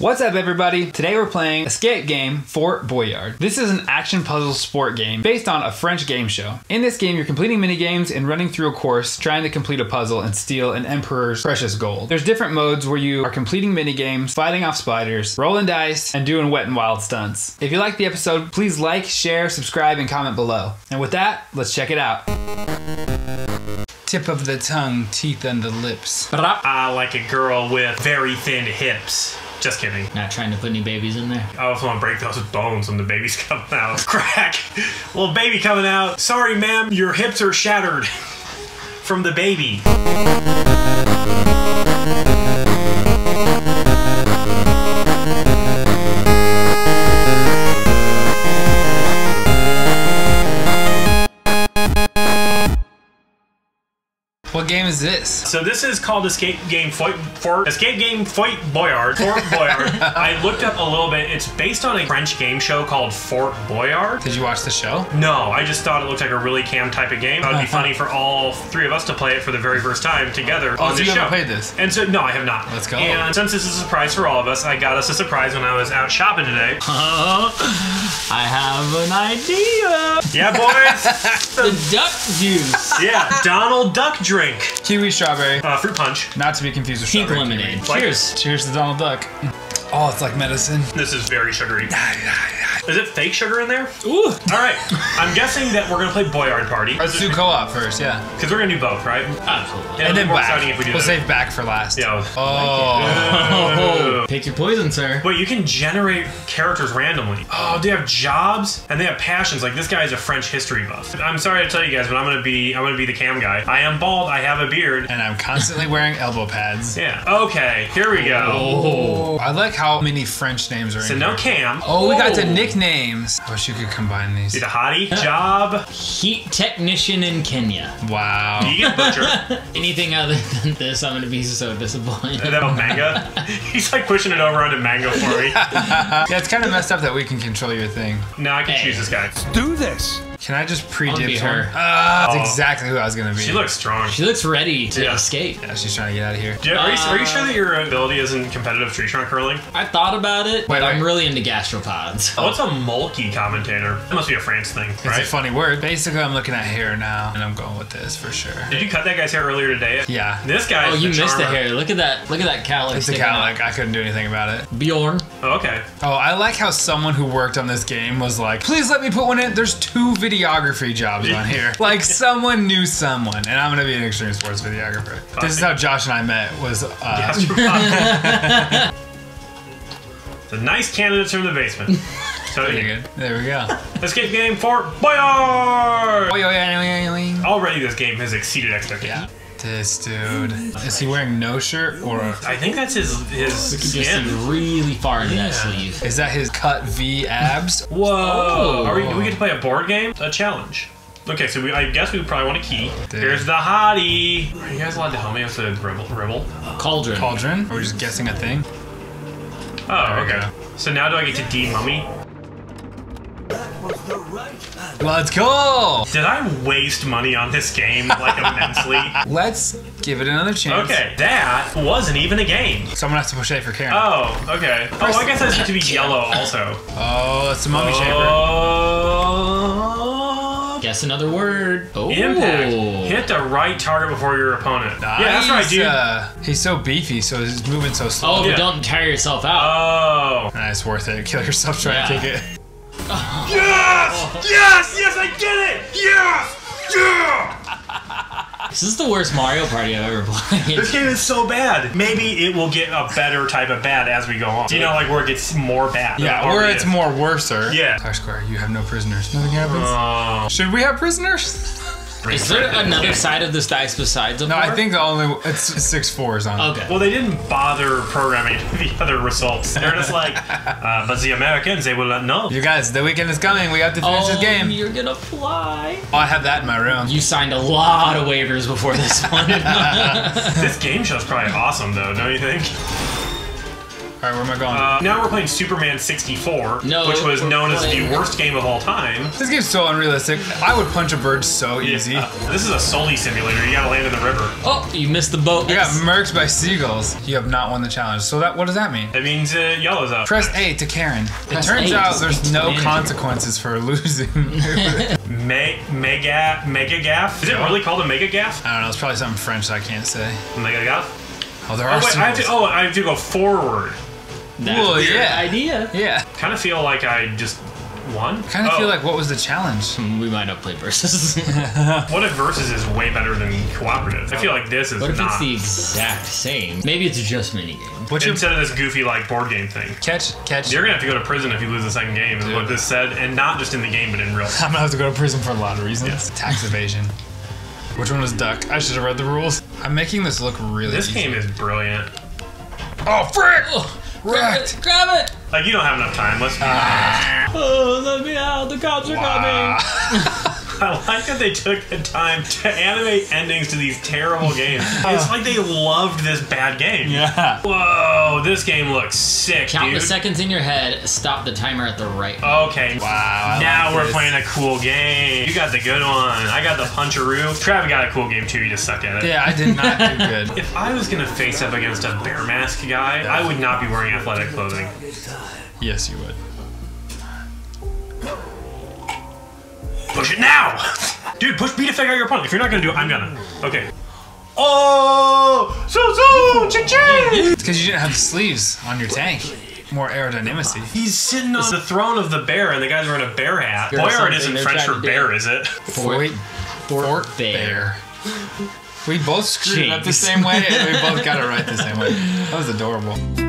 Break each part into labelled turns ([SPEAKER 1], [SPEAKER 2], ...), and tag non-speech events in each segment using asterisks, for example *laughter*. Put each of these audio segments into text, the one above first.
[SPEAKER 1] What's up, everybody? Today we're playing Escape Game Fort Boyard. This is an action puzzle sport game based on a French game show. In this game, you're completing mini games and running through a course trying to complete a puzzle and steal an emperor's precious gold. There's different modes where you are completing mini games, fighting off spiders, rolling dice, and doing wet and wild stunts. If you like the episode, please like, share, subscribe, and comment below. And with that, let's check it out. Tip of the tongue, teeth, and the lips.
[SPEAKER 2] Uh, like a girl with very thin hips. Just kidding.
[SPEAKER 3] Not trying to put any babies in there.
[SPEAKER 2] I also want to break those bones when the baby's *laughs* coming out. *laughs* Crack! Little baby coming out. Sorry, ma'am, your hips are shattered *laughs* from the baby.
[SPEAKER 1] What game is this?
[SPEAKER 2] So this is called Escape Game Fight for Escape Game Fight Boyard. Fort Boyard. *laughs* I looked up a little bit. It's based on a French game show called Fort Boyard.
[SPEAKER 1] Did you watch the show?
[SPEAKER 2] No, I just thought it looked like a really cam type of game. It would be *laughs* funny for all three of us to play it for the very first time together
[SPEAKER 1] Oh,
[SPEAKER 2] on
[SPEAKER 1] so
[SPEAKER 2] this
[SPEAKER 1] you
[SPEAKER 2] show.
[SPEAKER 1] haven't played this?
[SPEAKER 2] And so, no, I have not.
[SPEAKER 1] Let's go.
[SPEAKER 2] And since this is a surprise for all of us, I got us a surprise when I was out shopping today. *laughs*
[SPEAKER 3] I have an idea.
[SPEAKER 2] Yeah, boys.
[SPEAKER 3] The duck juice.
[SPEAKER 2] yeah, Donald Duck drink,
[SPEAKER 1] Kiwi strawberry,
[SPEAKER 2] uh, fruit punch.
[SPEAKER 1] not to be confused with
[SPEAKER 3] Pink
[SPEAKER 1] strawberry
[SPEAKER 3] lemonade. Cheers.
[SPEAKER 1] Cheers to Donald Duck. Oh, it's like medicine.
[SPEAKER 2] This is very sugary. Is it fake sugar in there?
[SPEAKER 3] Ooh.
[SPEAKER 2] All right. I'm guessing that we're gonna play Boyard Party
[SPEAKER 1] Let's do co-op first, yeah.
[SPEAKER 2] because we're gonna do both, right?
[SPEAKER 3] Absolutely.
[SPEAKER 2] It'll
[SPEAKER 1] And then
[SPEAKER 2] more
[SPEAKER 1] back.
[SPEAKER 2] exciting if we do
[SPEAKER 1] we'll
[SPEAKER 2] that.
[SPEAKER 1] save back for last.
[SPEAKER 2] Yeah.
[SPEAKER 1] Oh.
[SPEAKER 3] Oh, pick oh. your poison, sir.
[SPEAKER 2] Wait, you can generate characters randomly. Oh, they have jobs and they have passions. Like this guy is a French history buff. I'm sorry to tell you guys, but I'm gonna be I'm gonna be the cam guy. I am bald. I have a beard.
[SPEAKER 1] And I'm constantly *laughs* wearing elbow pads.
[SPEAKER 2] Yeah. Okay. Here we go.
[SPEAKER 1] Oh. I like how many French names are
[SPEAKER 2] So
[SPEAKER 1] in So
[SPEAKER 2] no
[SPEAKER 1] here.
[SPEAKER 2] cam.
[SPEAKER 1] Oh, we got the
[SPEAKER 3] Oh.
[SPEAKER 1] Nicknames. I wish you could combine these.
[SPEAKER 2] Need a hottie. Job.
[SPEAKER 3] Heat technician in Kenya.
[SPEAKER 1] Wow.
[SPEAKER 2] Vegan butcher. *laughs*
[SPEAKER 3] Anything other than this, I'm gonna be so disappointed.
[SPEAKER 2] and then a manga. *laughs* He's like pushing it over onto mango for me. *laughs*
[SPEAKER 1] Yeah, it's kind of messed up that we can control your thing.
[SPEAKER 2] No, I can
[SPEAKER 3] Hey.
[SPEAKER 2] choose this guy.
[SPEAKER 4] Let's Do this.
[SPEAKER 1] Can I just pre-dip her?
[SPEAKER 3] her.
[SPEAKER 1] Ah,
[SPEAKER 2] Oh.
[SPEAKER 1] that's exactly who I was gonna be.
[SPEAKER 2] She looks strong.
[SPEAKER 3] She looks ready to
[SPEAKER 2] Yeah.
[SPEAKER 3] escape.
[SPEAKER 1] Yeah, she's trying to get out of here.
[SPEAKER 2] Do you- are, you, are you sure
[SPEAKER 3] Uh,
[SPEAKER 2] that your ability is in competitive tree trunk curling?
[SPEAKER 3] I thought about it,
[SPEAKER 1] Wait,
[SPEAKER 3] but I'm really into gastropods.
[SPEAKER 2] What's a mulky commentator? That must be a France thing,
[SPEAKER 1] It's
[SPEAKER 2] right?
[SPEAKER 1] a funny word. Basically, I'm looking at hair now, and I'm going with this for sure.
[SPEAKER 2] Did you cut that guy's hair earlier today?
[SPEAKER 1] Yeah.
[SPEAKER 2] This guy.
[SPEAKER 3] Oh, you
[SPEAKER 2] the
[SPEAKER 3] missed the hair. Look at that. Look at that cowlick.
[SPEAKER 1] It's a
[SPEAKER 3] sticking out.
[SPEAKER 1] I couldn't do anything about it.
[SPEAKER 3] Bjorn.
[SPEAKER 2] Oh, okay.
[SPEAKER 1] Oh, I like how someone who worked on this game was like, please let me put one in. There's two videography jobs on here. *laughs* Like someone knew someone, and I'm gonna be an extreme sports videographer. This is how Josh and I met. Was uh, *laughs* *laughs*
[SPEAKER 2] the nice candidates from the basement. So
[SPEAKER 1] pretty good. There we go.
[SPEAKER 2] escape game Fort Boyard. Already, this game has exceeded expectations.
[SPEAKER 1] Yeah. This dude. Is he wearing no shirt or
[SPEAKER 2] I think that's his his
[SPEAKER 3] You can just see really far into that sleeve.
[SPEAKER 1] is that his cut V abs?
[SPEAKER 2] Whoa!
[SPEAKER 3] Oh.
[SPEAKER 2] Are we? Do we get to play a board game? A challenge. Okay, so we, I guess we probably want a key.
[SPEAKER 1] Dude.
[SPEAKER 2] Here's the hottie. Are you guys allowed to help me with the ribble? ribble?
[SPEAKER 3] Cauldron.
[SPEAKER 1] Cauldron? Are we just guessing a thing?
[SPEAKER 2] Oh, okay. So now do I get to de-mummy?
[SPEAKER 1] Let's go!
[SPEAKER 2] Did I waste money on this game like immensely? *laughs*
[SPEAKER 1] Let's give it another chance.
[SPEAKER 2] Okay, that wasn't even a game.
[SPEAKER 1] Someone has to push A for Karen.
[SPEAKER 2] Oh, okay. Oh, I guess that's supposed to be *laughs* yellow also.
[SPEAKER 1] Oh, that's the mummy shaper.
[SPEAKER 2] Oh.
[SPEAKER 3] Guess another word. Oh.
[SPEAKER 2] Impact. Hit the right target before your opponent. Yeah, that's right,
[SPEAKER 1] Nice,
[SPEAKER 2] dude.
[SPEAKER 1] Uh, he's so beefy, so he's moving so slow.
[SPEAKER 3] Oh,
[SPEAKER 2] Yeah.
[SPEAKER 3] but don't tire yourself out.
[SPEAKER 2] Oh.
[SPEAKER 1] Nah, it's worth it. Kill yourself trying to
[SPEAKER 3] Yeah.
[SPEAKER 1] take it.
[SPEAKER 2] Yes! Yes! Yes, I get it! Yes! Yeah!
[SPEAKER 3] this is the worst Mario Party I've ever played.
[SPEAKER 2] This game is so bad. Maybe it will get a better type of bad as we go on. Do you know, like where it gets more bad.
[SPEAKER 1] Yeah,
[SPEAKER 2] than it
[SPEAKER 1] or it's
[SPEAKER 2] is.
[SPEAKER 1] more worser.
[SPEAKER 2] Yeah.
[SPEAKER 1] Star Square, you have no prisoners. Nothing happens.
[SPEAKER 2] Oh.
[SPEAKER 1] Should we have prisoners?
[SPEAKER 3] Is there another side of this dice besides a
[SPEAKER 1] No,
[SPEAKER 3] four?
[SPEAKER 1] I think the only it's six fours on. it.
[SPEAKER 3] Okay.
[SPEAKER 2] Well, they didn't bother programming *laughs* the other results. They're just like, *laughs* uh, but the Americans, they will not know.
[SPEAKER 1] You guys, the weekend is coming. We have to finish
[SPEAKER 3] oh,
[SPEAKER 1] this game.
[SPEAKER 3] you're gonna fly.
[SPEAKER 1] Oh, I have that in my room.
[SPEAKER 3] You signed a lot of waivers before this one. *laughs*
[SPEAKER 2] This game show's probably awesome, though, don't you think?
[SPEAKER 1] All right, where am I going?
[SPEAKER 2] Uh, now we're playing Superman 64,
[SPEAKER 3] No,
[SPEAKER 2] which was
[SPEAKER 3] we're
[SPEAKER 2] known as the worst game of all time.
[SPEAKER 1] this game's so unrealistic. I would punch a bird so easy.
[SPEAKER 2] Uh, this is a Sully simulator. You gotta land in the river.
[SPEAKER 3] Oh, you missed the boat.
[SPEAKER 1] I got murked by seagulls. You have not won the challenge. So that what does that mean?
[SPEAKER 2] That means uh, yellow's up.
[SPEAKER 1] Press A to Karen. It
[SPEAKER 3] Press
[SPEAKER 1] turns
[SPEAKER 3] A
[SPEAKER 1] out there's no
[SPEAKER 3] manager.
[SPEAKER 1] consequences for losing. *laughs*
[SPEAKER 2] Me- mega mega gaff. Is it really called a mega gaff?
[SPEAKER 1] I don't know. It's probably something French that I can't say.
[SPEAKER 2] Mega gaff.
[SPEAKER 1] Oh, there
[SPEAKER 2] Oh
[SPEAKER 1] are
[SPEAKER 2] wait, I have to. Oh, I have to go forward.
[SPEAKER 3] That's
[SPEAKER 1] Well,
[SPEAKER 3] weird
[SPEAKER 1] yeah.
[SPEAKER 3] idea.
[SPEAKER 1] Yeah.
[SPEAKER 2] Kind of feel like I just won.
[SPEAKER 1] Kind of
[SPEAKER 2] Oh,
[SPEAKER 1] feel like what was the challenge?
[SPEAKER 3] Hmm, we might have played versus. *laughs*
[SPEAKER 2] What if versus is way better than cooperative? I feel like this is
[SPEAKER 3] what if
[SPEAKER 2] not.
[SPEAKER 3] it's the exact same? Maybe it's just minigame.
[SPEAKER 1] What's your
[SPEAKER 2] Instead of this goofy like board game thing.
[SPEAKER 1] catch? Catch.
[SPEAKER 2] You're gonna have to go to prison if you lose the second game, is what this said, and not just in the game, but in real. Life. *laughs*
[SPEAKER 1] I'm gonna have to go to prison for a lot of reasons. Tax evasion. Which one was duck? I should have read the rules. I'm making this look really.
[SPEAKER 2] This
[SPEAKER 1] easy.
[SPEAKER 2] game is brilliant.
[SPEAKER 1] Oh frick!
[SPEAKER 3] Oh, grab it! Grab it!
[SPEAKER 2] Like you don't have enough time. Let's. Go. Ah.
[SPEAKER 3] Oh, let me out! The cops are coming! *laughs* *laughs*
[SPEAKER 2] I like that they took the time to animate endings to these terrible games. *laughs* It's like they loved this bad game.
[SPEAKER 1] Yeah.
[SPEAKER 2] Whoa, this game looks sick,
[SPEAKER 3] Count
[SPEAKER 2] dude.
[SPEAKER 3] the seconds in your head. Stop the timer at the right.
[SPEAKER 2] Okay.
[SPEAKER 1] Wow. I
[SPEAKER 2] Now
[SPEAKER 1] like
[SPEAKER 2] we're
[SPEAKER 1] this.
[SPEAKER 2] playing a cool game. You got the good one. I got the puncheroo. Travis got a cool game too. You just suck at it.
[SPEAKER 1] Yeah, I did not do *laughs* good.
[SPEAKER 2] If I was gonna face up against a bear mask guy, I would not be wearing athletic clothing.
[SPEAKER 1] yes, you would.
[SPEAKER 2] Push it now! Dude, push B to figure out your opponent. If you're not gonna do it, I'm gonna. Okay. Oh! So so! Ching
[SPEAKER 1] It's because you didn't have sleeves on your tank. More aerodynamicy.
[SPEAKER 2] He's sitting on the throne of the bear, and the guy's wearing a bear hat. Boyard isn't French for bear, is it?
[SPEAKER 1] Fort, Fort
[SPEAKER 3] Bear.
[SPEAKER 1] We both screwed it up the same way, and we both got it right the same way. *laughs* That was adorable.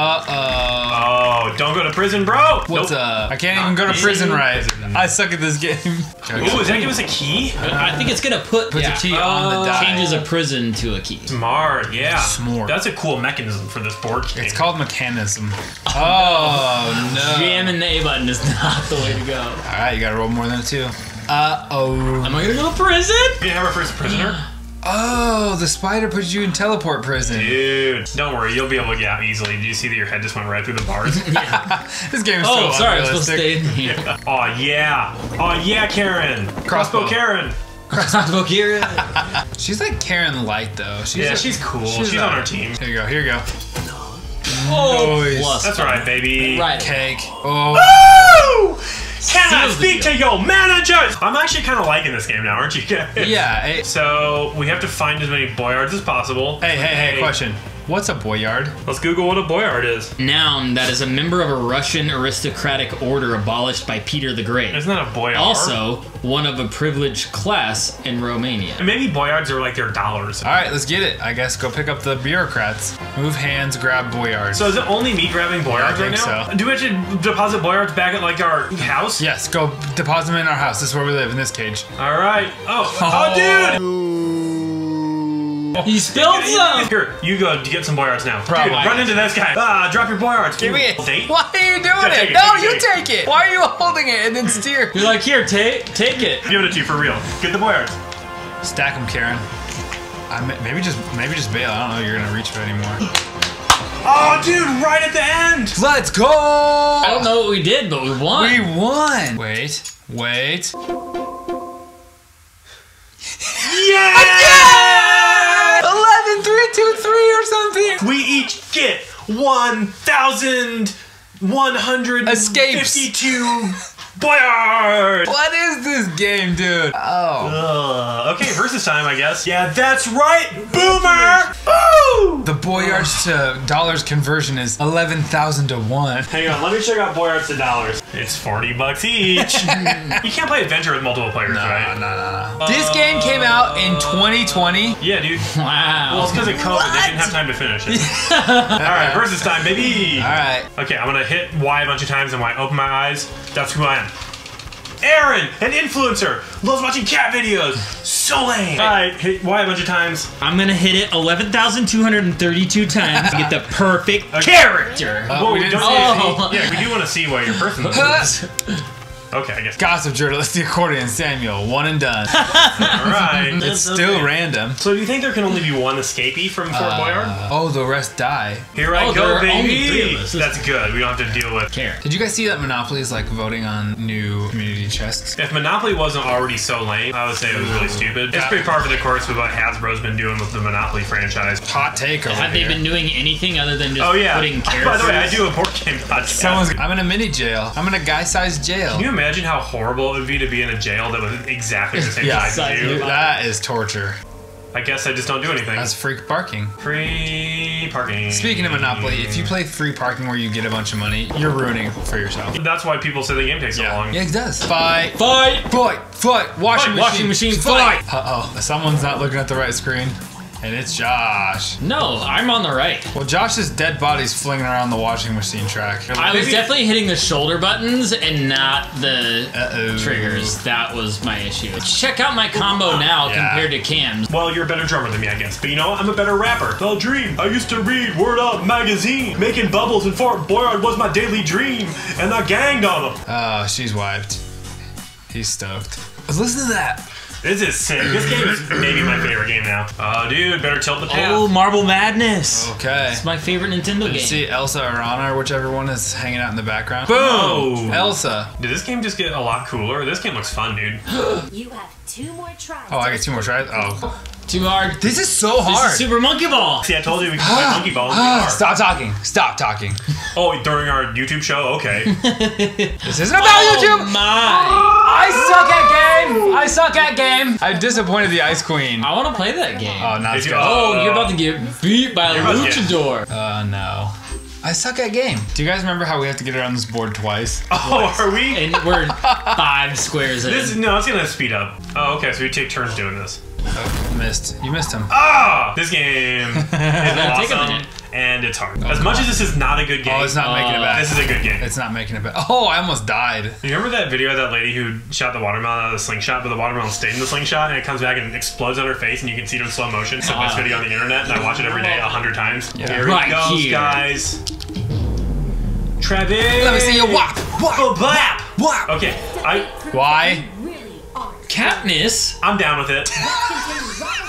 [SPEAKER 1] Uh oh.
[SPEAKER 2] Oh, don't go to prison, bro!
[SPEAKER 1] What's
[SPEAKER 2] Nope.
[SPEAKER 1] up? I can't even go to prison right. I suck at this game. *laughs*
[SPEAKER 2] Ooh, is that give us a key?
[SPEAKER 3] I think it's gonna put
[SPEAKER 1] Put
[SPEAKER 3] yeah,
[SPEAKER 1] the key on the die.
[SPEAKER 3] changes a prison to a key.
[SPEAKER 2] Smart, yeah.
[SPEAKER 1] Smart.
[SPEAKER 2] That's a cool mechanism for this board game.
[SPEAKER 1] It's called mechanism. Oh *laughs* no.
[SPEAKER 3] Jamming the A button is *laughs* not the way to go.
[SPEAKER 1] All right, you gotta roll more than a two. Uh oh.
[SPEAKER 3] Am I gonna go to prison?
[SPEAKER 2] We have our first prisoner. *gasps*
[SPEAKER 1] Oh, the spider puts you in teleport prison.
[SPEAKER 2] Dude, don't worry, you'll be able to get out easily. Did you see that your head just went right through the bars? *laughs* *laughs*
[SPEAKER 1] This game is
[SPEAKER 3] Oh,
[SPEAKER 1] so
[SPEAKER 3] sorry, I was supposed to stay in here. *laughs*
[SPEAKER 2] oh yeah, oh yeah, Karen. Crossbow, Karen.
[SPEAKER 1] Crossbow.
[SPEAKER 2] Karen.
[SPEAKER 1] She's like Karen Light though. She's
[SPEAKER 2] Yeah,
[SPEAKER 1] a-
[SPEAKER 2] she's cool. She's,
[SPEAKER 1] a-
[SPEAKER 2] on our team.
[SPEAKER 1] Here you go. Here you go.
[SPEAKER 3] Oh,
[SPEAKER 1] Nice.
[SPEAKER 2] That's right, baby.
[SPEAKER 3] Right.
[SPEAKER 1] Cake. Oh.
[SPEAKER 2] Woo! Can I speak to your managers? I'm actually kind of liking this game now, aren't you guys? *laughs*
[SPEAKER 1] Yeah. Hey,
[SPEAKER 2] So we have to find as many boyards as possible.
[SPEAKER 1] hey, hey, hey. Question. What's a boyard?
[SPEAKER 2] Let's Google what a boyard is.
[SPEAKER 3] Noun that is a member of a Russian aristocratic order abolished by Peter the Great.
[SPEAKER 2] Isn't that a boyard?
[SPEAKER 3] Also, one of a privileged class in Romania.
[SPEAKER 2] maybe boyards are like their dollars.
[SPEAKER 1] All right, let's get it. I guess go pick up the bureaucrats. Move hands, grab boyards.
[SPEAKER 2] So is it only me grabbing boyards
[SPEAKER 1] I
[SPEAKER 2] right
[SPEAKER 1] think
[SPEAKER 2] now?
[SPEAKER 1] so.
[SPEAKER 2] Do we have to deposit boyards back at like our house?
[SPEAKER 1] yes, go deposit them in our house. This is where we live in this cage.
[SPEAKER 2] All right. Oh, oh, oh. dude.
[SPEAKER 3] He spilled some!
[SPEAKER 2] Here, you go to get some boyards now.
[SPEAKER 1] Probably.
[SPEAKER 2] Dude, run into this guy. Ah, drop your boyards.
[SPEAKER 1] Give me it.
[SPEAKER 2] Date?
[SPEAKER 1] Why are you doing
[SPEAKER 2] Yeah,
[SPEAKER 1] it?
[SPEAKER 2] it,
[SPEAKER 1] No,
[SPEAKER 2] take
[SPEAKER 1] you
[SPEAKER 2] take
[SPEAKER 1] take it. Why are you holding it and then steer?
[SPEAKER 3] You're like, here, take take it.
[SPEAKER 2] Give it to you for real. Get the boyards.
[SPEAKER 1] Stack them, Karen. I may- maybe just maybe just bail. I don't know. if You're gonna reach for it anymore. *gasps*
[SPEAKER 2] Oh, dude, right at the end.
[SPEAKER 1] Let's go!
[SPEAKER 3] I don't know what we did, but we won.
[SPEAKER 1] We won. Wait, wait.
[SPEAKER 2] Yeah!
[SPEAKER 1] 11, 3, 2, 3 or something.
[SPEAKER 2] We each get 1,152
[SPEAKER 1] Escapes. *laughs*
[SPEAKER 2] boyards.
[SPEAKER 1] What is this game, dude? Oh.
[SPEAKER 2] Uh, okay, versus time, I guess. Yeah, that's right, Boomer! Woo!
[SPEAKER 1] The boyards to dollars conversion is 11,000 to 1.
[SPEAKER 2] Hang on, let me check out boyards to dollars. It's 40 bucks each. *laughs* you can't play Adventure with multiple players, right?
[SPEAKER 1] no, no. no. This game came out in 2020.
[SPEAKER 2] Yeah, dude. *laughs*
[SPEAKER 3] Wow.
[SPEAKER 2] Well, it's because of COVID. They didn't have time to finish it. *laughs* All right, versus time, baby.
[SPEAKER 1] All right.
[SPEAKER 2] Okay, I'm gonna hit Y a bunch of times, and I open my eyes, that's who I am. Aaron, an influencer, loves watching cat videos. So lame. All right, hit Y a bunch of times.
[SPEAKER 3] I'm gonna hit it 11,232 times to get the *laughs* perfect character.
[SPEAKER 1] Uh,
[SPEAKER 2] Whoa,
[SPEAKER 1] we
[SPEAKER 2] we don't
[SPEAKER 1] see
[SPEAKER 2] see
[SPEAKER 3] Oh.
[SPEAKER 2] Yeah, we do want to see what your person is. *laughs* *laughs* Okay, I guess.
[SPEAKER 1] Gossip journalist, the accordion, Samuel, one and done. *laughs*
[SPEAKER 2] All right.
[SPEAKER 1] It's still random.
[SPEAKER 2] So do you think there can only be one escapee from Fort Boyard?
[SPEAKER 1] Uh, oh, the rest die.
[SPEAKER 2] Here I
[SPEAKER 3] Oh, there
[SPEAKER 2] go,
[SPEAKER 3] are only three
[SPEAKER 2] baby.
[SPEAKER 3] of us.
[SPEAKER 2] That's good. We don't have to deal with.
[SPEAKER 3] Care.
[SPEAKER 1] Did you guys see that Monopoly is like voting on new community chests?
[SPEAKER 2] If Monopoly wasn't already so lame, I would say it was really stupid. It's pretty par for the course with what Hasbro's been doing with the Monopoly franchise.
[SPEAKER 1] Hot take over
[SPEAKER 3] Have they
[SPEAKER 1] here.
[SPEAKER 3] been doing anything other than just
[SPEAKER 2] Oh yeah.
[SPEAKER 3] putting characters? *laughs*
[SPEAKER 2] By the way, I do a board game podcast.
[SPEAKER 1] Someone's, I'm in a mini jail. I'm in a guy-sized jail.
[SPEAKER 2] Can you imagine how horrible it would be to be in a jail that was exactly the same *laughs*
[SPEAKER 1] Yeah,
[SPEAKER 2] size as you?
[SPEAKER 1] Dude, that is torture.
[SPEAKER 2] I guess I just don't do anything.
[SPEAKER 1] That's freak parking.
[SPEAKER 2] Free parking.
[SPEAKER 1] Speaking of Monopoly, if you play free parking where you get a bunch of money, you're ruining for yourself.
[SPEAKER 2] That's why people say the game takes so long.
[SPEAKER 1] Yeah, it does. Fight,
[SPEAKER 3] Fight!
[SPEAKER 1] fight, fight. Washing
[SPEAKER 3] Fight,
[SPEAKER 1] machine,
[SPEAKER 3] washing machine, fight.
[SPEAKER 1] Uh oh, someone's not looking at the right screen, and it's Josh.
[SPEAKER 3] No, I'm on the right.
[SPEAKER 1] Well, Josh's dead body's flinging around the washing machine track.
[SPEAKER 3] I was
[SPEAKER 2] Maybe-
[SPEAKER 3] definitely hitting the shoulder buttons and not the
[SPEAKER 1] Uh-oh.
[SPEAKER 3] triggers. That was my issue. Check out my combo now
[SPEAKER 1] Yeah.
[SPEAKER 3] compared to Cam's.
[SPEAKER 2] Well, you're a better drummer than me, I guess. But you know what? I'm a better rapper. Well, dream. I used to read Word Up magazine. Making bubbles in Fort Boyard was my daily dream. And I ganged on them.
[SPEAKER 1] Oh, she's wiped. He's stoked. Listen to that.
[SPEAKER 2] This is sick. This game is maybe my favorite game now. Oh, dude, better tilt the path.
[SPEAKER 3] Oh, Marble Madness.
[SPEAKER 1] Okay.
[SPEAKER 3] It's my favorite Nintendo game.
[SPEAKER 1] You See Elsa or Anna or whichever one is hanging out in the background.
[SPEAKER 2] Oh.
[SPEAKER 1] Boom! Elsa.
[SPEAKER 2] Did this game just get a lot cooler? This game looks fun, dude. *gasps*
[SPEAKER 4] You have two more tries.
[SPEAKER 1] Oh, I get two more tries. Oh,
[SPEAKER 3] Too hard.
[SPEAKER 1] this is so
[SPEAKER 3] This
[SPEAKER 1] hard.
[SPEAKER 3] is Super Monkey Ball.
[SPEAKER 2] See, I told you we could play Monkey Ball in the
[SPEAKER 1] Ah,
[SPEAKER 2] car.
[SPEAKER 1] Stop talking. Stop talking. *laughs*
[SPEAKER 2] Oh, during our YouTube show? Okay. *laughs*
[SPEAKER 1] This isn't about
[SPEAKER 3] Oh
[SPEAKER 1] YouTube.
[SPEAKER 3] my!
[SPEAKER 1] I suck at game. I suck at game. I disappointed the Ice Queen.
[SPEAKER 3] I want to play that game.
[SPEAKER 1] Oh, not
[SPEAKER 2] Did you-
[SPEAKER 1] good.
[SPEAKER 3] Oh, you're about to get beat by a
[SPEAKER 2] You're about to get-
[SPEAKER 3] luchador.
[SPEAKER 1] Uh, no. I suck at game. Do you guys remember how we have to get around this board twice? *laughs*
[SPEAKER 2] oh, are we?
[SPEAKER 3] And we're five squares in.
[SPEAKER 2] This is, no, it's gonna speed up. Oh, okay, so we take turns doing this.
[SPEAKER 1] Oh, missed. You missed him.
[SPEAKER 2] Ah! This game *laughs* is
[SPEAKER 3] gonna take a
[SPEAKER 2] awesome, and it's hard. As much as this is not a good game,
[SPEAKER 1] Oh, it's not making it
[SPEAKER 3] Uh,
[SPEAKER 1] back.
[SPEAKER 2] this is a good game.
[SPEAKER 1] It's not making it back. Oh, I almost died.
[SPEAKER 2] You remember that video of that lady who shot the watermelon out of the slingshot, but the watermelon stayed in the slingshot, and it comes back and explodes on her face, and you can see it in slow motion. It's the best
[SPEAKER 3] Ah.
[SPEAKER 2] video on the internet, and I watch it every day a hundred times. Here
[SPEAKER 3] Right
[SPEAKER 2] it goes,
[SPEAKER 3] here.
[SPEAKER 2] guys. Travis!
[SPEAKER 1] Let me see you whop. Whop.
[SPEAKER 2] Oh, blap!
[SPEAKER 1] Whop.
[SPEAKER 2] Okay, I,
[SPEAKER 1] Why?
[SPEAKER 4] Really.
[SPEAKER 3] Katniss.
[SPEAKER 2] I'm down with it. *laughs*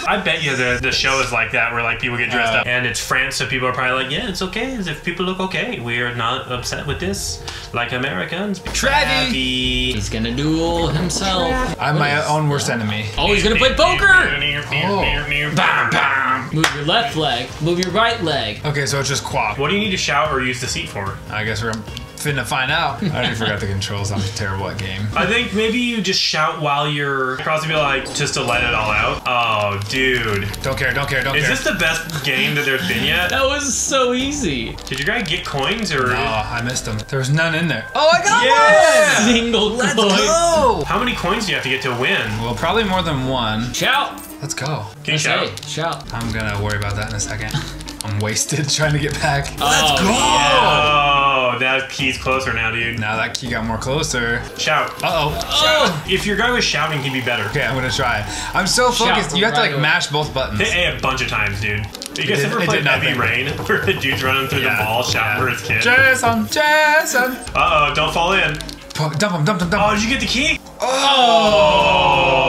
[SPEAKER 2] I bet you the, the show is like that, where like people get dressed
[SPEAKER 1] Uh,
[SPEAKER 2] up, and it's France, so people are probably like, yeah, it's okay. As if people look okay, we are not upset with this, like Americans.
[SPEAKER 1] Travie.
[SPEAKER 2] Travie.
[SPEAKER 3] He's gonna duel himself.
[SPEAKER 1] I'm my own worst enemy.
[SPEAKER 3] Oh, he's gonna play poker.
[SPEAKER 2] Bam, bam.
[SPEAKER 3] Move your left leg. Move your right leg.
[SPEAKER 1] Okay, so it's just quap.
[SPEAKER 2] What do you need to shout or use the seat for?
[SPEAKER 1] I guess we're finna find out. *laughs* I already forgot the controls. I'm terrible at game.
[SPEAKER 2] I think maybe you just shout while you're across and be like, just to let it all out. Oh, dude.
[SPEAKER 1] Don't care, don't care, don't
[SPEAKER 2] Is
[SPEAKER 1] care.
[SPEAKER 2] Is this the best game that there's been yet?
[SPEAKER 3] That was so easy.
[SPEAKER 2] Did you guys get coins or?
[SPEAKER 1] Oh, I missed them. There was none in there. Oh, I got
[SPEAKER 2] Yeah!
[SPEAKER 3] Single!
[SPEAKER 1] Let's
[SPEAKER 3] coin.
[SPEAKER 1] go!
[SPEAKER 2] How many coins do you have to get to win?
[SPEAKER 1] Well, probably more than one.
[SPEAKER 3] Shout.
[SPEAKER 1] Let's go.
[SPEAKER 2] Can you
[SPEAKER 3] I
[SPEAKER 2] shout?
[SPEAKER 3] say, shout.
[SPEAKER 1] I'm gonna worry about that in a second. *laughs* I'm wasted *laughs* trying to get back.
[SPEAKER 3] Oh, Let's
[SPEAKER 1] go!
[SPEAKER 2] Oh, that key's closer now, dude.
[SPEAKER 1] Now that key got more closer.
[SPEAKER 2] Shout.
[SPEAKER 1] Uh oh.
[SPEAKER 3] Oh,
[SPEAKER 2] If your guy was shouting, he'd be better.
[SPEAKER 1] Okay, I'm gonna try. I'm so
[SPEAKER 3] Shout
[SPEAKER 1] focused. You have to like
[SPEAKER 3] away.
[SPEAKER 1] mash both buttons.
[SPEAKER 2] Hit A a bunch of times, dude. You guys
[SPEAKER 1] did-
[SPEAKER 2] ever
[SPEAKER 1] it
[SPEAKER 2] played
[SPEAKER 1] did
[SPEAKER 2] Heavy
[SPEAKER 1] nothing.
[SPEAKER 2] Rain, *laughs* where the dude's running through
[SPEAKER 1] Yeah.
[SPEAKER 2] the mall shouting
[SPEAKER 1] Yeah.
[SPEAKER 2] for his kid?
[SPEAKER 1] Jason, Jason.
[SPEAKER 2] Uh oh, don't fall in.
[SPEAKER 1] Pu- Dump him, dump him,
[SPEAKER 2] Oh,
[SPEAKER 1] dump him.
[SPEAKER 2] did you get the key?
[SPEAKER 1] Oh,
[SPEAKER 2] Bro.
[SPEAKER 1] It's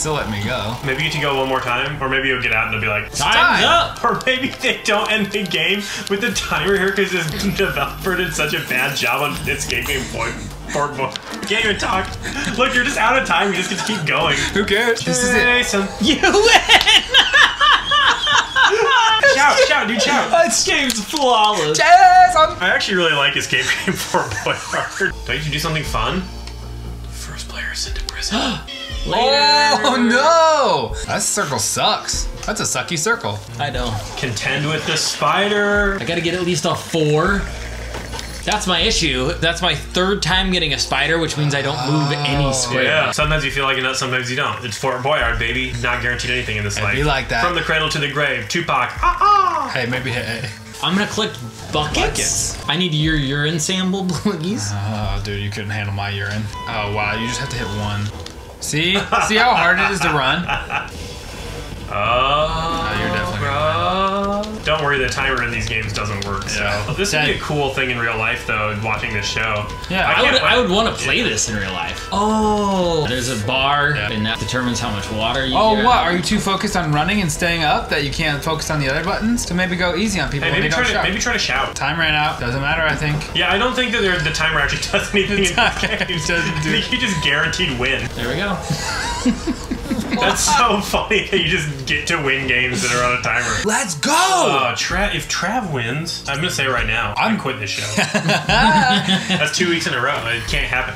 [SPEAKER 1] still letting me go.
[SPEAKER 2] Maybe you can go one more time, or maybe you'll get out and they'll be like,
[SPEAKER 3] time's
[SPEAKER 1] time.
[SPEAKER 3] up. *laughs*
[SPEAKER 2] Or maybe they don't end the game with the timer here because this *laughs* developer did such a bad job on escaping point. Board board. Can't even talk. Look, you're just out of time. You just get to keep going.
[SPEAKER 1] Who cares? This is it.
[SPEAKER 3] You *laughs* win.
[SPEAKER 2] Shout, shout, dude, shout.
[SPEAKER 3] This game's flawless.
[SPEAKER 1] Jason.
[SPEAKER 2] I actually really like Escape Game Fort Boyard. Don't you do something fun? First player sent to prison. *gasps* *gasps*
[SPEAKER 1] Oh no! That circle sucks. That's a sucky circle.
[SPEAKER 3] I know.
[SPEAKER 2] Contend with the spider.
[SPEAKER 3] I gotta get at least a four. That's my issue. That's my third time getting a spider, which means I don't move any square.
[SPEAKER 2] Yeah. Sometimes you feel like a nut, sometimes you don't. It's Fort Boyard, baby. Not guaranteed anything in this life.
[SPEAKER 1] be like that.
[SPEAKER 2] From the cradle to the grave. Tupac. Ah ah.
[SPEAKER 1] Hey, maybe hit A.
[SPEAKER 3] I'm gonna collect buckets.
[SPEAKER 1] Buckets.
[SPEAKER 3] I need your urine sample, *laughs* please.
[SPEAKER 1] Oh, dude, you couldn't handle my urine. Oh wow, you just have to hit one. See? See how hard it is to run?
[SPEAKER 2] Worry, the timer in these games doesn't work. So
[SPEAKER 1] Yeah.
[SPEAKER 2] this would be a cool thing in real life, though. Watching this show.
[SPEAKER 1] Yeah,
[SPEAKER 3] I
[SPEAKER 2] can't
[SPEAKER 3] would, I would want to play this in real life. Oh, there's a bar,
[SPEAKER 1] Yeah.
[SPEAKER 3] and that determines how much water you.
[SPEAKER 1] Oh,
[SPEAKER 3] get.
[SPEAKER 1] what? Are you too focused on running and staying up that you can't focus on the other buttons? To maybe go easy on people
[SPEAKER 2] Hey, maybe try to
[SPEAKER 1] shout.
[SPEAKER 2] maybe try to shout.
[SPEAKER 1] Time ran out. Doesn't matter, I think.
[SPEAKER 2] Yeah, I don't think that there- the timer actually *laughs* does *laughs* anything. in
[SPEAKER 1] timer
[SPEAKER 2] these games.
[SPEAKER 1] doesn't *laughs*
[SPEAKER 2] I think you just guaranteed win.
[SPEAKER 3] There we go. *laughs*
[SPEAKER 2] That's so funny that you just get to win games that are on a timer.
[SPEAKER 1] Let's go!
[SPEAKER 2] Uh, Tra- if Trav wins, I'm gonna say right now, I'm,
[SPEAKER 1] I'm-
[SPEAKER 2] quit this show. *laughs* That's two weeks in a row. It can't happen.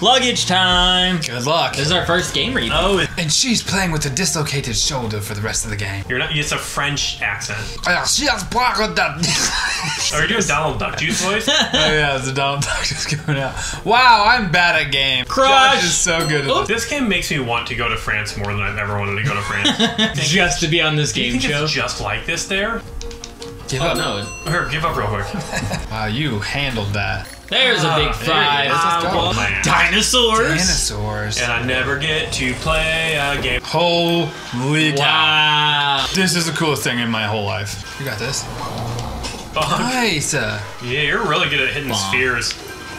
[SPEAKER 3] Luggage time.
[SPEAKER 1] Good luck.
[SPEAKER 3] This is our first game read.
[SPEAKER 2] Oh, it-
[SPEAKER 1] And she's playing with a dislocated shoulder for the rest of the game.
[SPEAKER 2] you're not. It's a French accent.
[SPEAKER 1] Oh, she has blocked that. *laughs*
[SPEAKER 2] Are you doing Donald Duck Juice voice? *laughs*
[SPEAKER 1] Oh yeah, it's the Donald Duck just coming out. Wow, I'm bad at game.
[SPEAKER 3] Crush!
[SPEAKER 1] Josh is so good at
[SPEAKER 2] this game makes me want to go to France more than I've ever wanted to go to France. *laughs*
[SPEAKER 3] Just to be on this game show.
[SPEAKER 2] it's just like this there?
[SPEAKER 1] Give
[SPEAKER 3] Oh
[SPEAKER 1] up.
[SPEAKER 3] no,
[SPEAKER 2] Here, give up real quick. *laughs*
[SPEAKER 1] Wow, you handled that.
[SPEAKER 3] there's a big
[SPEAKER 2] Ah,
[SPEAKER 3] five.
[SPEAKER 2] it is. Oh.
[SPEAKER 3] Dinosaurs.
[SPEAKER 1] Dinosaurs.
[SPEAKER 2] And I never get to play a game.
[SPEAKER 1] Holy cow.
[SPEAKER 3] Wow.
[SPEAKER 1] This is the coolest thing in my whole life. You got this?
[SPEAKER 2] Bonk.
[SPEAKER 1] Nice. Uh,
[SPEAKER 2] Yeah, you're really good at hitting
[SPEAKER 3] Bonk.
[SPEAKER 2] spheres.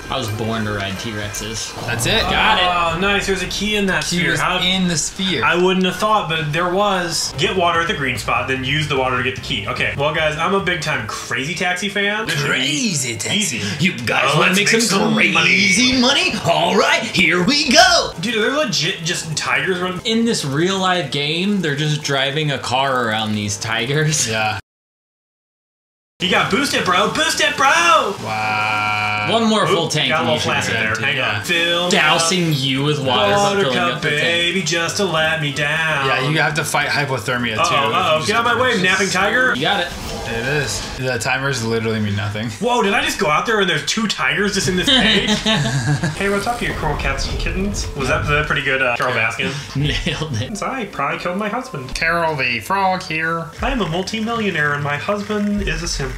[SPEAKER 3] I was born to ride T-Rexes.
[SPEAKER 1] that's it.
[SPEAKER 3] Got it.
[SPEAKER 2] Oh, nice. There's a key in that
[SPEAKER 1] He
[SPEAKER 2] sphere.
[SPEAKER 1] was
[SPEAKER 2] How-
[SPEAKER 1] in the sphere.
[SPEAKER 2] I wouldn't have thought, but there was. Get water at the green spot, then use the water to get the key. Okay. Well, guys, I'm a big time Crazy Taxi fan. This should be
[SPEAKER 1] Crazy taxi.
[SPEAKER 2] Easy.
[SPEAKER 3] You guys
[SPEAKER 2] Oh,
[SPEAKER 3] want to make,
[SPEAKER 2] make
[SPEAKER 3] some,
[SPEAKER 2] some
[SPEAKER 3] crazy money? All right, here we go.
[SPEAKER 2] Dude, are there legit just tigers running?
[SPEAKER 3] In this real life game, they're just driving a car around these tigers.
[SPEAKER 1] Yeah.
[SPEAKER 2] You got boosted, bro. Boosted, bro.
[SPEAKER 1] Wow.
[SPEAKER 3] One more full tank.
[SPEAKER 2] Got a
[SPEAKER 3] and
[SPEAKER 2] little
[SPEAKER 3] you should
[SPEAKER 2] flask in
[SPEAKER 3] be
[SPEAKER 2] there. Hang
[SPEAKER 1] Yeah.
[SPEAKER 2] on. Fill me
[SPEAKER 3] Dousing you with water, but
[SPEAKER 2] Water cup,
[SPEAKER 3] up
[SPEAKER 2] baby, just to let me down.
[SPEAKER 1] Yeah, you have to fight hypothermia too.
[SPEAKER 2] Uh-oh, uh-oh. Get out of my way, napping tiger.
[SPEAKER 3] You got it.
[SPEAKER 1] It is. The timers literally mean nothing.
[SPEAKER 2] Whoa, did I just go out there and there's two tigers just in this *laughs* cage? hey, what's up, you cool cats and kittens? Was that, was that pretty good, uh, Carole Baskin? *laughs* *laughs*
[SPEAKER 3] Nailed it.
[SPEAKER 2] I probably killed my husband.
[SPEAKER 1] Carol the frog here.
[SPEAKER 2] I am a multimillionaire and my husband is a simp.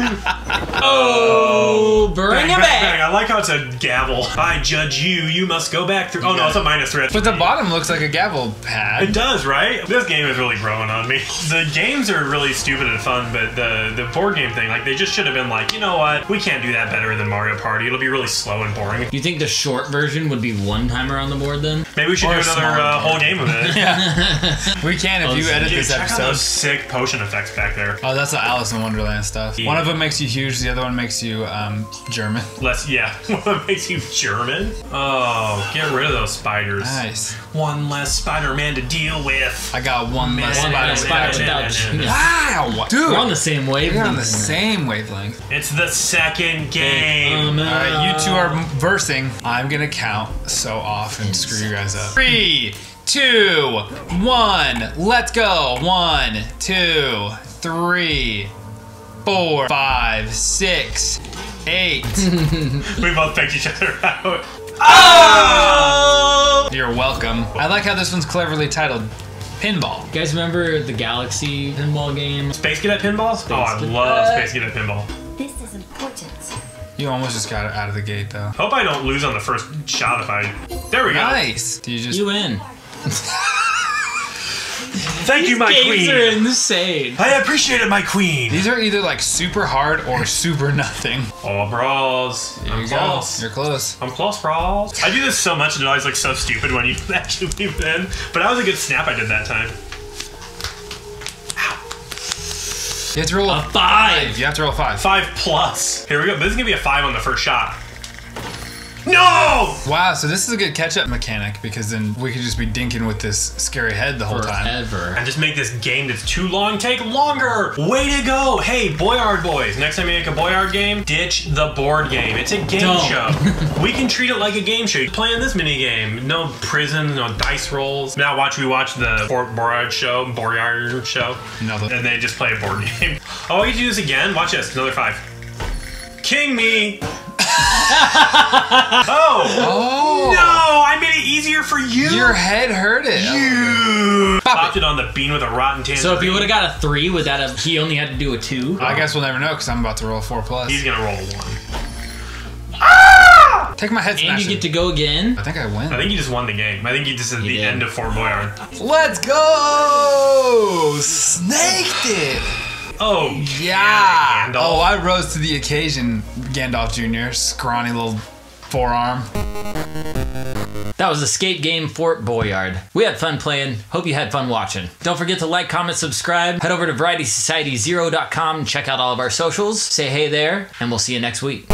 [SPEAKER 2] *laughs*
[SPEAKER 3] Oh, bring
[SPEAKER 2] Bang,
[SPEAKER 3] it back.
[SPEAKER 2] bang. I like how it's a gavel. I judge you. You must go back through. Oh no, it's a minus three.
[SPEAKER 1] But the bottom looks like a gavel pad.
[SPEAKER 2] It does, right? This game is really growing on me. The games are really stupid and fun, but the the board game thing, like they just should have been like, you know what? We can't do that better than Mario Party. It'll be really slow and boring.
[SPEAKER 3] You think the short version would be one timer on the board then?
[SPEAKER 2] Maybe we should
[SPEAKER 1] Or
[SPEAKER 2] do another uh, whole game of it. *laughs*
[SPEAKER 1] We can if
[SPEAKER 3] Oh,
[SPEAKER 1] you edit
[SPEAKER 2] Dude,
[SPEAKER 1] this episode.
[SPEAKER 2] sick potion effects back there.
[SPEAKER 1] Oh, that's the Alice in Wonderland stuff.
[SPEAKER 2] Yeah.
[SPEAKER 1] One of them makes you huge, the other one makes you um, German. *laughs*
[SPEAKER 2] Less, yeah. *laughs* what makes you German? Oh, get rid of those spiders.
[SPEAKER 1] Nice.
[SPEAKER 2] One less Spider-Man to deal with.
[SPEAKER 1] I got one less
[SPEAKER 3] One
[SPEAKER 1] spider.
[SPEAKER 3] less spider without you.
[SPEAKER 1] Wow, dude.
[SPEAKER 3] We're on the same wave.
[SPEAKER 1] We're on the same wavelength.
[SPEAKER 2] It's the second game.
[SPEAKER 3] Um,
[SPEAKER 1] All right, you two are versing. I'm gonna count so off and screw you guys up. Three, two, one. Let's go. One, two, three, four, five, six, eight. *laughs*
[SPEAKER 2] we both picked each other out. Oh!
[SPEAKER 1] You're welcome. I like how this one's cleverly titled Pinball.
[SPEAKER 3] You guys remember the Galaxy pinball game?
[SPEAKER 2] Space Cadet Pinball? oh, I
[SPEAKER 3] Cadet-
[SPEAKER 2] love Space Cadet Pinball.
[SPEAKER 4] This is important.
[SPEAKER 1] You almost just got it out of the gate though.
[SPEAKER 2] Hope I don't lose on the first shot if I. There we go.
[SPEAKER 1] Nice. Do you just?
[SPEAKER 3] You win. *laughs*
[SPEAKER 2] Thank you, my
[SPEAKER 3] Games
[SPEAKER 2] queen.
[SPEAKER 3] are insane.
[SPEAKER 2] I appreciate it, my queen.
[SPEAKER 1] These are either like super hard or super nothing.
[SPEAKER 2] Oh, bros.
[SPEAKER 1] There
[SPEAKER 2] I'm
[SPEAKER 1] you go.
[SPEAKER 2] close.
[SPEAKER 1] You're close.
[SPEAKER 2] I'm close, bros. I do this so much and it always looks so stupid when you *laughs* actually win. But that was a good snap I did that time.
[SPEAKER 1] You have to roll
[SPEAKER 3] A five.
[SPEAKER 1] You have to roll a five.
[SPEAKER 2] Five plus. Here we go. This is gonna be a five on the first shot. No!
[SPEAKER 1] Wow, so this is a good catch-up mechanic because then we could just be dinking with this scary head the whole time.
[SPEAKER 3] Forever.
[SPEAKER 2] And just make this game that's too long take longer. Way to go. Hey, Boyard boys. Next time you make a Boyard game, ditch the board game. It's a game
[SPEAKER 3] Don't.
[SPEAKER 2] show. *laughs* we can treat it like a game show. You playing this mini game. No prison, no dice rolls. Now watch we watch the Bo- Boyard show, Boyard show.
[SPEAKER 1] No, the-
[SPEAKER 2] and they just play a board *laughs* game. Oh, I get to do this again? Watch this. Another five. King me. *laughs* oh.
[SPEAKER 1] Oh!
[SPEAKER 2] No, I made it easier for you.
[SPEAKER 1] Your head hurt it.
[SPEAKER 2] You popped it on the bean with a rotten tangerine.
[SPEAKER 3] So if he would have got a three, would that have? He only had to do a two.
[SPEAKER 1] I guess we'll never know because I'm about to roll a four plus.
[SPEAKER 2] He's gonna roll a one. Ah!
[SPEAKER 1] Take my head
[SPEAKER 3] And
[SPEAKER 1] smash.
[SPEAKER 3] you get to go again.
[SPEAKER 1] I think I win.
[SPEAKER 2] I think you just won the game. I think you, this is the
[SPEAKER 3] did.
[SPEAKER 2] end of Fort Boyard.
[SPEAKER 1] Let's go! Snaked it.
[SPEAKER 2] Oh,
[SPEAKER 1] Yeah.
[SPEAKER 2] Gandalf.
[SPEAKER 1] Oh, I rose to the occasion, Gandalf Jr. Scrawny little forearm.
[SPEAKER 3] That was Escape Game Fort Boyard. We had fun playing. Hope you had fun watching. Don't forget to like, comment, subscribe. Head over to VarietySocietyZero.com and check out all of our socials. Say hey there, and we'll see you next week.